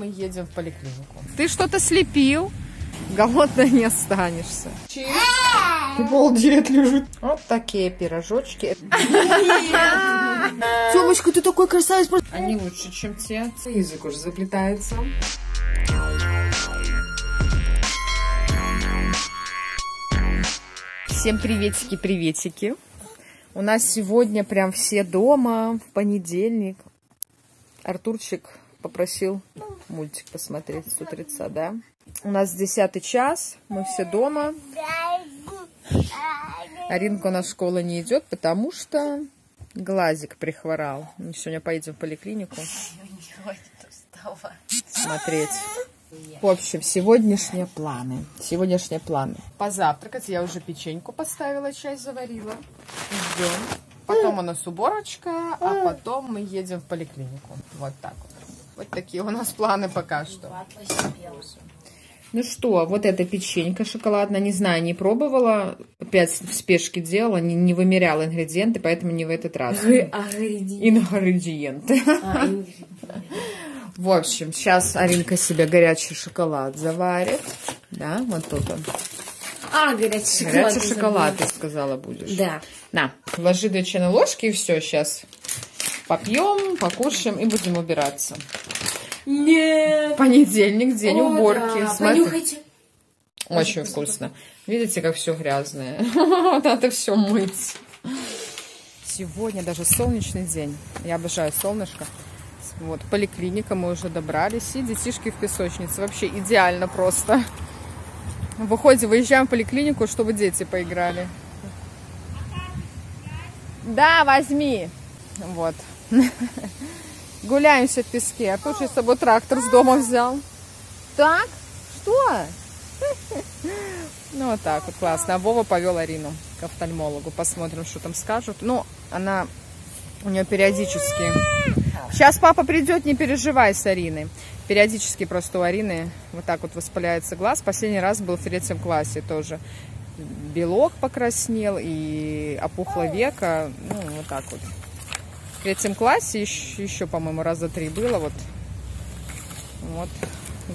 мы едем в поликлинику. Ты что-то слепил? Голодно не останешься. Обалдеть лежит. Вот такие пирожочки. Тёмочка, ты такой красавец. Они лучше, чем те. Язык уже заплетается. Всем приветики-приветики. У нас сегодня прям все дома в понедельник. Артурчик попросил мультик посмотреть с утреца, да? У нас десятый час, мы все дома. Аринка на школу не идет, потому что глазик прихворал. Мы сегодня поедем в поликлинику смотреть. В общем, сегодняшние планы. Сегодняшние планы. Позавтракать я уже печеньку поставила, чай заварила. Ждем. Потом у нас уборочка, а потом мы едем в поликлинику. Вот так вот. Вот такие у нас планы пока что. Ну что, вот эта печенька шоколадная, не знаю, не пробовала, опять в спешке делала, не, не вымеряла ингредиенты, поэтому не в этот раз. Ингредиенты. А, В общем, сейчас Аринка себе горячий шоколад заварит. Да, вот тут он. А, горячий шоколад. Горячий шоколад, ты сказала, будешь. Да. На, ложи две чайные ложки и все, сейчас попьем, покушаем и будем убираться. Нет. Понедельник, день О, уборки. да. Смотри. Понюхайте. Очень вкусно. Видите, как все грязное? Надо все мыть. Сегодня даже солнечный день. Я обожаю солнышко. Вот, поликлиника, мы уже добрались. И детишки в песочнице. Вообще идеально просто. Выходим, выезжаем в поликлинику, чтобы дети поиграли. Да, возьми. Вот. Гуляемся в песке. А тут же с собой трактор с дома взял. Так? Что? Ну, вот так вот, классно. А Вова повел Арину к офтальмологу. Посмотрим, что там скажут. Ну, она... У нее периодически... Сейчас папа придет, не переживай с Ариной. Периодически просто у Арины вот так вот воспаляется глаз. Последний раз был в третьем классе тоже. Белок покраснел и опухло века. Ну, вот так вот. В третьем классе еще, еще по-моему, раза три было. Вот, вот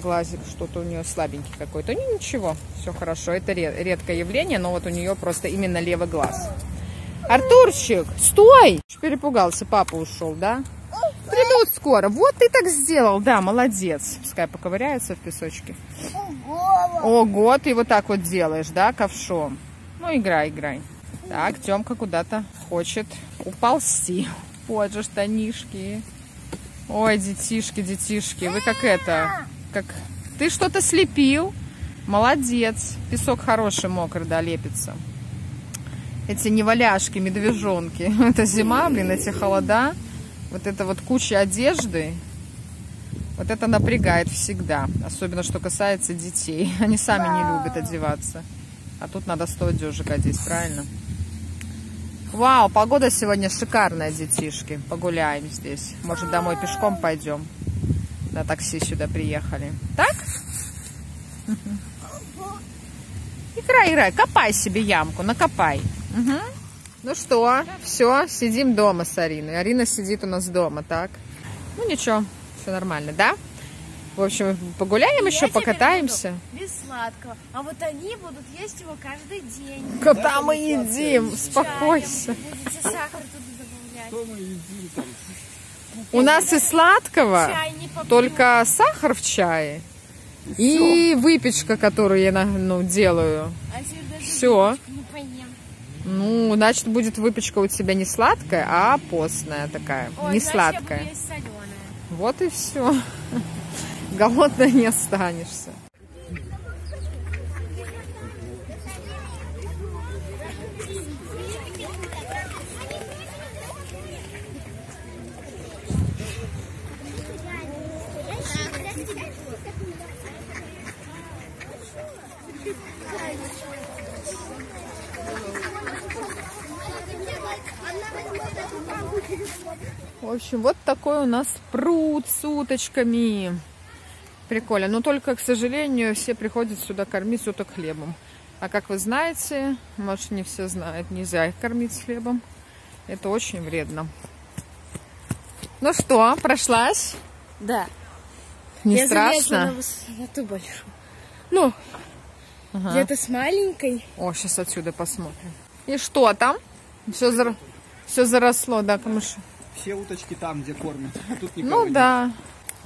глазик что-то у нее слабенький какой-то. Ну, ничего, все хорошо. Это ред- редкое явление, но вот у нее просто именно левый глаз. Артурчик, стой! Перепугался, папа ушел, да? Придут скоро. Вот ты так сделал, да, молодец. Пускай поковыряется в песочке. Ого, ты вот так вот делаешь, да, ковшом? Ну, играй, играй. Так, Тёмка куда-то хочет уползти. Вот же штанишки. Ой, детишки, детишки, вы как это, как... Ты что-то слепил? Молодец. Песок хороший, мокрый, да, лепится. Эти неваляшки, медвежонки. Это зима, блин, эти холода. Вот это вот куча одежды. Вот это напрягает всегда. Особенно, что касается детей. Они сами не любят одеваться. А тут надо сто одежек одеть, правильно? Вау, погода сегодня шикарная, детишки. Погуляем здесь. Может, домой пешком пойдем. На такси сюда приехали. Так? Играй, играй. Копай себе ямку, накопай. Мгм. Ну что, все, сидим дома с Ариной. Арина сидит у нас дома, так? Ну ничего, все нормально, да? В общем, погуляем еще, покатаемся. без сладкого. А вот они будут есть его каждый день. Кота мы едим, успокойся. Будете сахар туда добавлять. У нас и сладкого, только сахар в чае. И выпечка, которую я ну, делаю. А Все. не поем. Ну, значит, будет выпечка у тебя не сладкая, а постная такая, Ой, не сладкая. Вот и все. Голодно не останешься. В общем, вот такой у нас пруд с уточками. Прикольно. Но только, к сожалению, все приходят сюда кормить уток хлебом. А как вы знаете, может не все знают, нельзя их кормить хлебом. Это очень вредно. Ну что, прошлась? Да. Не я страшно? высоту большую. Ну, Ага. где-то с маленькой. О, сейчас отсюда посмотрим. И что там? Все, зар... Все заросло, да, камыш? Все уточки там, где кормят. Тут никого Ну нет.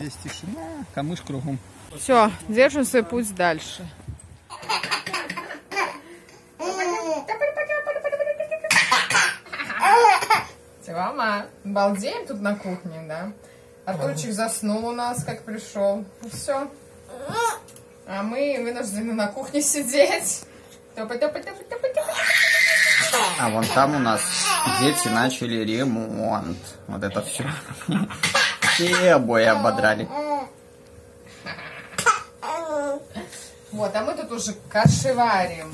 Здесь тишина, камыш кругом. Все, держим свой путь дальше. Мама, балдеем тут на кухне, да? Артурчик заснул у нас, как пришел. Все. А мы вынуждены на кухне сидеть. Топай, топай, топай, топай, топай. А вон там у нас дети начали ремонт. Вот это все. Все обои ободрали. Вот, а мы тут уже каши варим.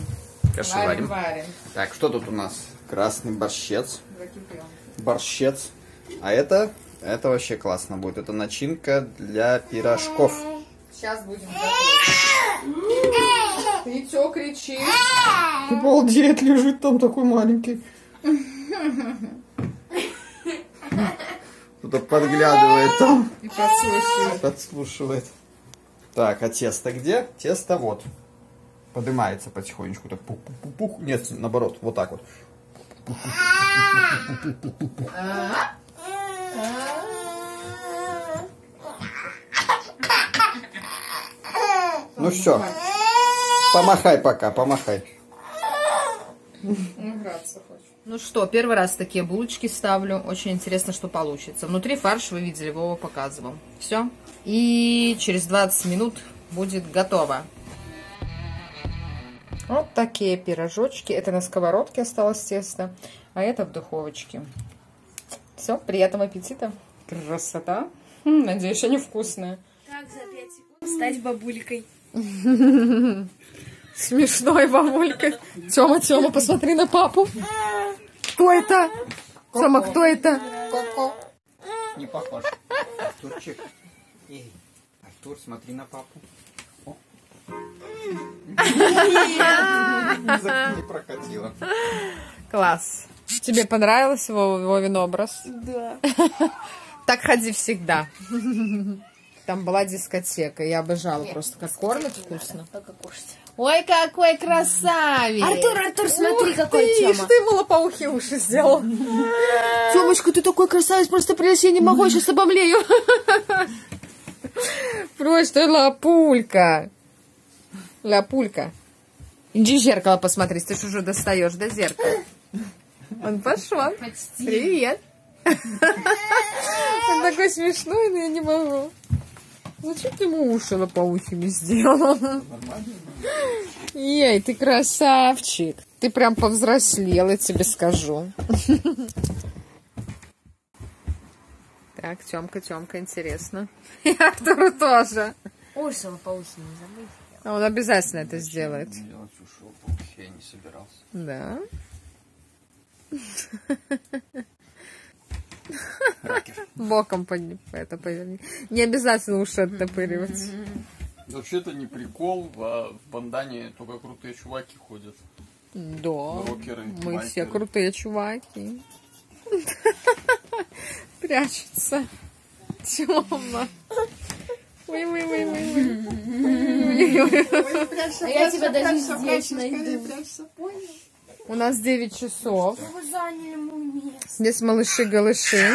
Каши Варим, варим. Так, что тут у нас? Красный борщец. Закипел. Борщец. А это, это вообще классно будет. Это начинка для пирожков. Сейчас будем готовить. Ты чё кричишь? Обалдеть, лежит там такой маленький. Кто-то подглядывает там. И подслушивает. Подслушивает. Так, а тесто где? Тесто вот. Поднимается потихонечку. Так пух-пух-пух. Нет, наоборот, вот так вот. Ну все. Помахай пока, помахай. Ну что, первый раз такие булочки ставлю. Очень интересно, что получится. Внутри фарш вы видели, Вова показывал. Все. И через 20 минут будет готово. Вот такие пирожочки. Это на сковородке осталось тесто, а это в духовочке. Все, приятного аппетита. Красота. М, Надеюсь, они вкусные. Как за 5 секунд стать бабулькой? Смешной бабулька. Тёма, Тёма, посмотри на папу. Кто это? Тёма, кто это? Не похож. Артурчик. Эй, Артур, смотри на папу. Не прокатило. Класс. Тебе понравился Вов- Вовин образ? Да. Так ходи всегда. Там была дискотека. Я обожала просто, как кормят вкусно. Ой, какой красавец! Артур, Артур, смотри, Ух какой ты, Тёма. ты ему лопоухи уши сделал. Тёмочка, ты такой красавец, просто прелесть, я не могу, я сейчас обомлею. Просто лапулька. Лапулька. Иди в зеркало посмотри, ты ж уже достаешь до зеркала. Он пошел. Привет. Он такой смешной, но я не могу. Зачем ты ему уши лопоухими сделал? Ей, ты красавчик. Ты прям повзрослел, я тебе скажу. Так, Тёмка, Тёмка, интересно. И Артуру тоже. Уши лопоухи не забудь. А Он обязательно это сделает. Я не собирался. Да. Боком под- это поверни. Не обязательно уши оттопыривать. Вообще-то не прикол, а в бандане только крутые чуваки ходят. Да. Рокеры, Мы все байкеры. крутые чуваки. Прячется. Тёма. Ой, ой, ой, ой, ой. А я тебя даже здесь найду. У нас 9 часов. Вы заняли мой место. Здесь малыши-голыши.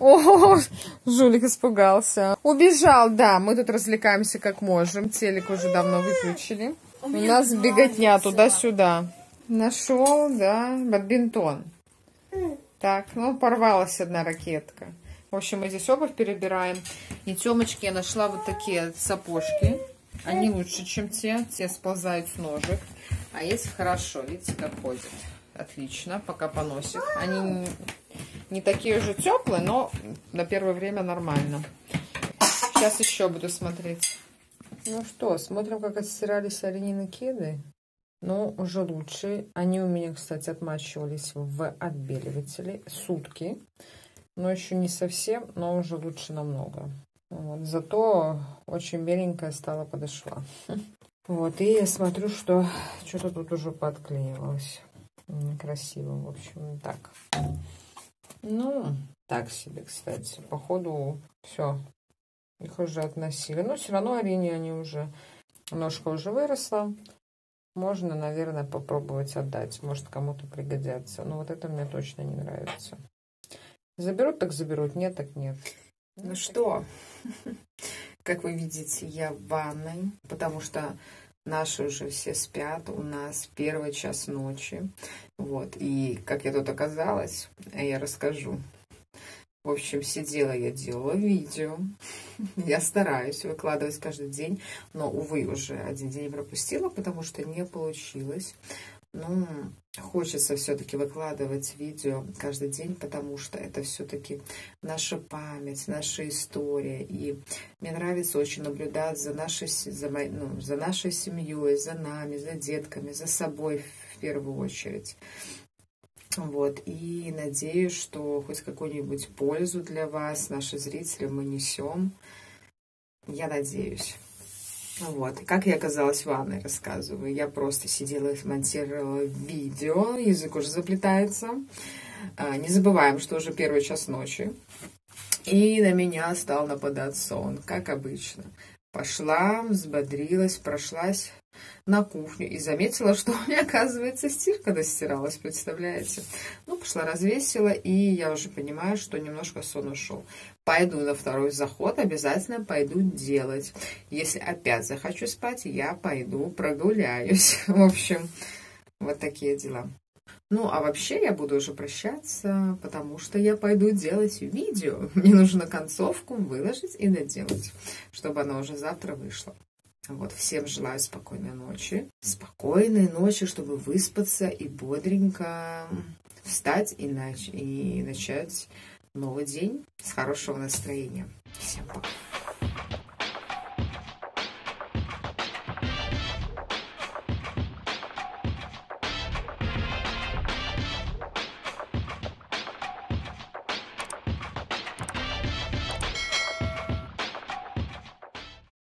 О, жулик испугался. Убежал, да. Мы тут развлекаемся как можем. Телек уже давно выключили. У нас беготня туда-сюда. Нашел, да, бадминтон. Так, ну порвалась одна ракетка. В общем, мы здесь обувь перебираем. И Тёмочке я нашла вот такие сапожки. Они лучше, чем те. Те сползают с ножек. А эти хорошо. Видите, как ходят. Отлично, пока поносит. Они не- такие уже теплые, но на первое время нормально. Сейчас еще буду смотреть. Ну что, смотрим, как отстирались оленины кеды. Ну, уже лучше. Они у меня, кстати, отмачивались в отбеливателе сутки. Но еще не совсем, но уже лучше намного. Вот. Зато очень беленькая стала подошла. Вот, и я смотрю, что что-то тут уже подклеивалось. Некрасиво, в общем, так. Ну, так себе, кстати. Походу, все. Их уже относили. Но все равно Арине они уже... Ножка уже выросла. Можно, наверное, попробовать отдать. Может, кому-то пригодятся. Но вот это мне точно не нравится. Заберут, так заберут. Нет, так нет. Ну что, как вы видите, я в ванной, потому что наши уже все спят, у нас первый час ночи. Вот, и как я тут оказалась, я расскажу. В общем, сидела я, делала видео. Я стараюсь выкладывать каждый день, но, увы, уже один день пропустила, потому что не получилось. Ну, хочется все-таки выкладывать видео каждый день, потому что это все-таки наша память, наша история. И мне нравится очень наблюдать за нашей, за, моей, ну, за нашей семьей, за нами, за детками, за собой в первую очередь. Вот, и надеюсь, что хоть какую-нибудь пользу для вас, наши зрители, мы несем. Я надеюсь. Вот, и как я оказалась в ванной, рассказываю. Я просто сидела и монтировала видео, язык уже заплетается. А, не забываем, что уже первый час ночи. И на меня стал нападать сон, как обычно. Пошла, взбодрилась, прошлась на кухню и заметила, что у меня, оказывается, стирка достиралась, представляете? Ну, пошла развесила, и я уже понимаю, что немножко сон ушел. Пойду на второй заход, обязательно пойду делать. Если опять захочу спать, я пойду прогуляюсь. В общем, вот такие дела. Ну, а вообще я буду уже прощаться, потому что я пойду делать видео. Мне нужно концовку выложить и доделать, чтобы она уже завтра вышла. Вот, всем желаю спокойной ночи. Спокойной ночи, чтобы выспаться и бодренько встать и, нач и начать новый день с хорошего настроения. Всем пока.